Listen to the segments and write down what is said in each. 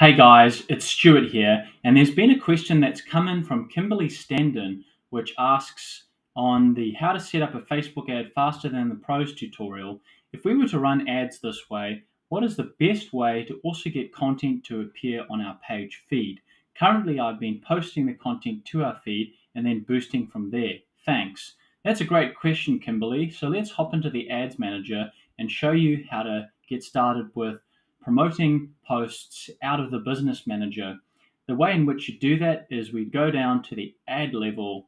Hey guys, it's Stuart here, and there's been a question that's come in from Kimberly Standen, which asks on the how to set up a Facebook ad faster than the pros tutorial. If we were to run ads this way, what is the best way to also get content to appear on our page feed? Currently, I've been posting the content to our feed and then boosting from there. Thanks. That's a great question, Kimberly. So let's hop into the Ads Manager and show you how to get started with promoting posts out of the business manager. The way in which you do that is we go down to the ad level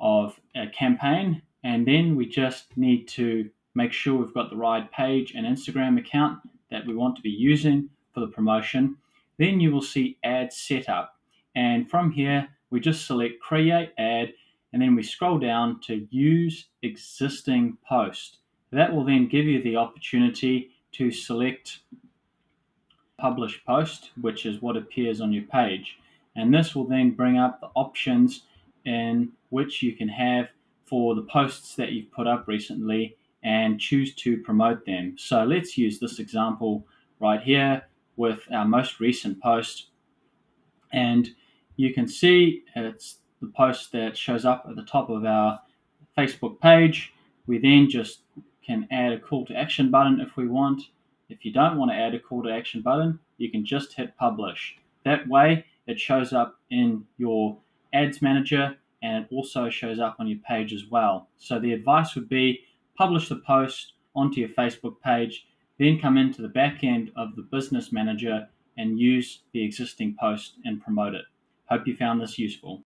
of a campaign and then we just need to make sure we've got the right page and Instagram account that we want to be using for the promotion. Then you will see ad setup. And from here, we just select create ad and then we scroll down to use existing post. That will then give you the opportunity to select publish post, which is what appears on your page. And this will then bring up the options in which you can have for the posts that you've put up recently and choose to promote them. So let's use this example right here with our most recent post. And you can see it's the post that shows up at the top of our Facebook page. We then just can add a call to action button if we want if you don't want to add a call to action button, you can just hit publish. That way, it shows up in your ads manager and it also shows up on your page as well. So the advice would be publish the post onto your Facebook page, then come into the back end of the business manager and use the existing post and promote it. Hope you found this useful.